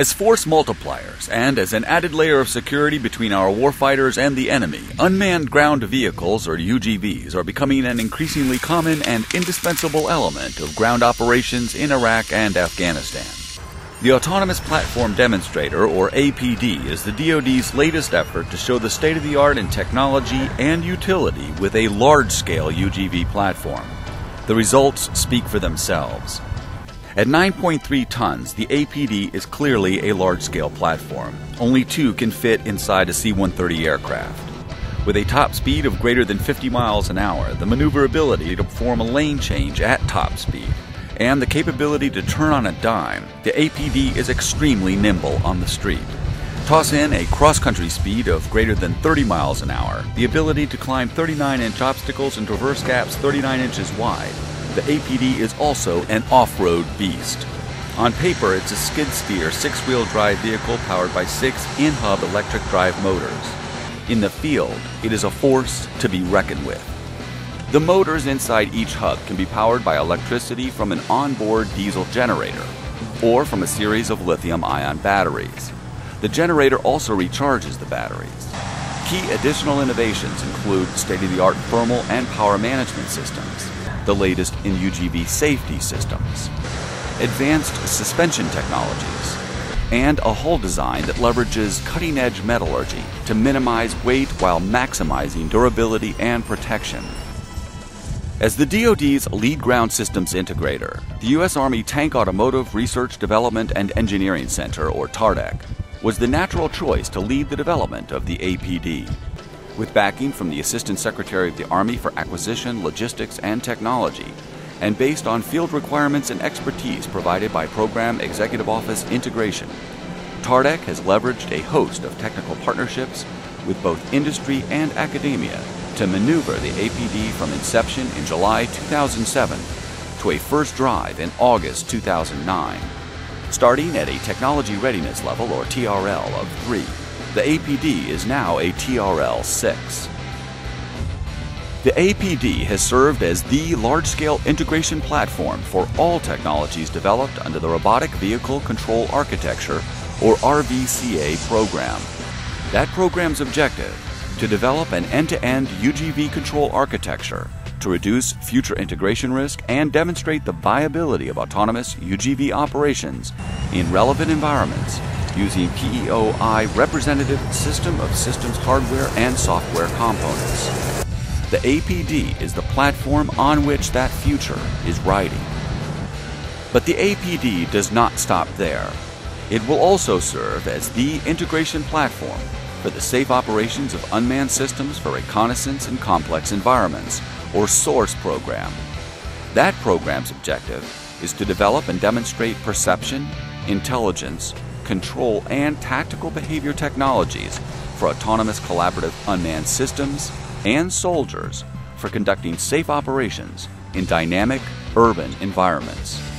As force multipliers and as an added layer of security between our warfighters and the enemy, unmanned ground vehicles, or UGVs, are becoming an increasingly common and indispensable element of ground operations in Iraq and Afghanistan. The Autonomous Platform Demonstrator, or APD, is the DoD's latest effort to show the state of the art in technology and utility with a large scale UGV platform. The results speak for themselves. At 9.3 tons, the APD is clearly a large scale platform. Only two can fit inside a C 130 aircraft. With a top speed of greater than 50 miles an hour, the maneuverability to perform a lane change at top speed, and the capability to turn on a dime, the APD is extremely nimble on the street. Toss in a cross country speed of greater than 30 miles an hour, the ability to climb 39 inch obstacles and traverse gaps 39 inches wide. The APD is also an off road beast. On paper, it's a skid steer six wheel drive vehicle powered by six in hub electric drive motors. In the field, it is a force to be reckoned with. The motors inside each hub can be powered by electricity from an onboard diesel generator or from a series of lithium ion batteries. The generator also recharges the batteries. Key additional innovations include state of the art thermal and power management systems, the latest in UGV safety systems, advanced suspension technologies, and a hull design that leverages cutting edge metallurgy to minimize weight while maximizing durability and protection. As the DoD's lead ground systems integrator, the U.S. Army Tank Automotive Research Development and Engineering Center, or TARDEC, was the natural choice to lead the development of the APD. With backing from the Assistant Secretary of the Army for Acquisition, Logistics, and Technology, and based on field requirements and expertise provided by Program Executive Office Integration, TARDEC has leveraged a host of technical partnerships with both industry and academia to maneuver the APD from inception in July 2007 to a first drive in August 2009. Starting at a technology readiness level or TRL of 3, the APD is now a TRL 6. The APD has served as the large scale integration platform for all technologies developed under the Robotic Vehicle Control Architecture, or RVCA, program. That program's objective to develop an end to end UGV control architecture to reduce future integration risk and demonstrate the viability of autonomous UGV operations in relevant environments using PEOI representative system of systems hardware and software components. The APD is the platform on which that future is riding. But the APD does not stop there. It will also serve as the integration platform for the safe operations of unmanned systems for reconnaissance in complex environments, or SOURCE program. That program's objective is to develop and demonstrate perception, intelligence, control, and tactical behavior technologies for autonomous collaborative unmanned systems and soldiers for conducting safe operations in dynamic urban environments.